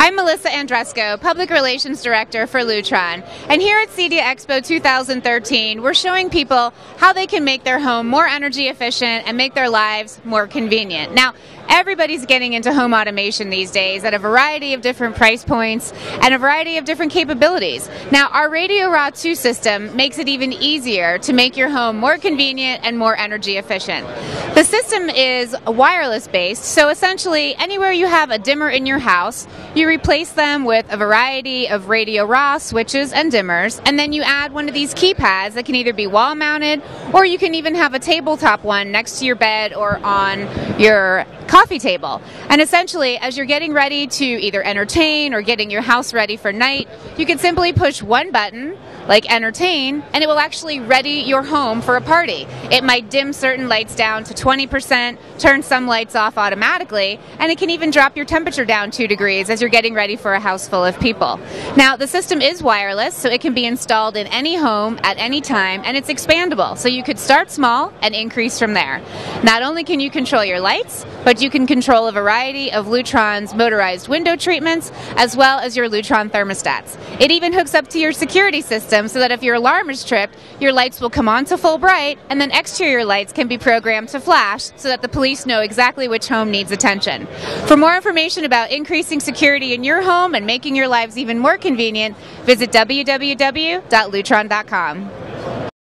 I'm Melissa Andresko, Public Relations Director for Lutron. And here at CEDIA Expo 2013, we're showing people how they can make their home more energy efficient and make their lives more convenient. Now, everybody's getting into home automation these days at a variety of different price points and a variety of different capabilities. Now, our RadioRA 2 system makes it even easier to make your home more convenient and more energy efficient. The system is wireless based, so essentially, anywhere you have a dimmer in your house, you replace them with a variety of RadioRA switches and dimmers, and then you add one of these keypads that can either be wall mounted or you can even have a tabletop one next to your bed or on your coffee table. And essentially, as you're getting ready to either entertain or getting your house ready for night, you can simply push one button, like entertain, and it will actually ready your home for a party. It might dim certain lights down to 20%, turn some lights off automatically, and it can even drop your temperature down two degrees as you're getting ready for a house full of people. Now, the system is wireless, so it can be installed in any home at any time, and it's expandable, so you could start small and increase from there. Not only can you control your lights, but you can control a variety of Lutron's motorized window treatments as well as your Lutron thermostats. It even hooks up to your security system so that if your alarm is tripped, your lights will come on to full bright and then exterior lights can be programmed to flash so that the police know exactly which home needs attention. For more information about increasing security in your home and making your lives even more convenient, visit www.lutron.com.